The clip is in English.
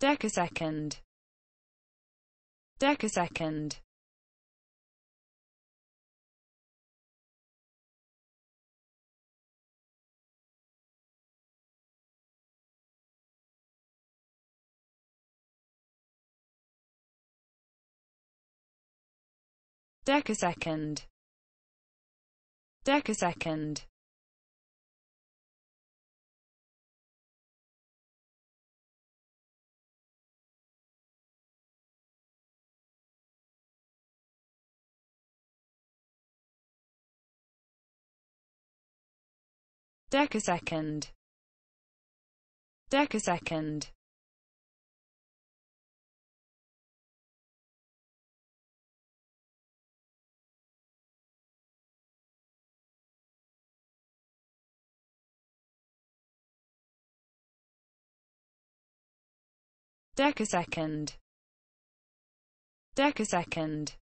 decasecond. Decasecond. Decasecond. Decasecond decasecond. Decasecond. Decasecond. Decasecond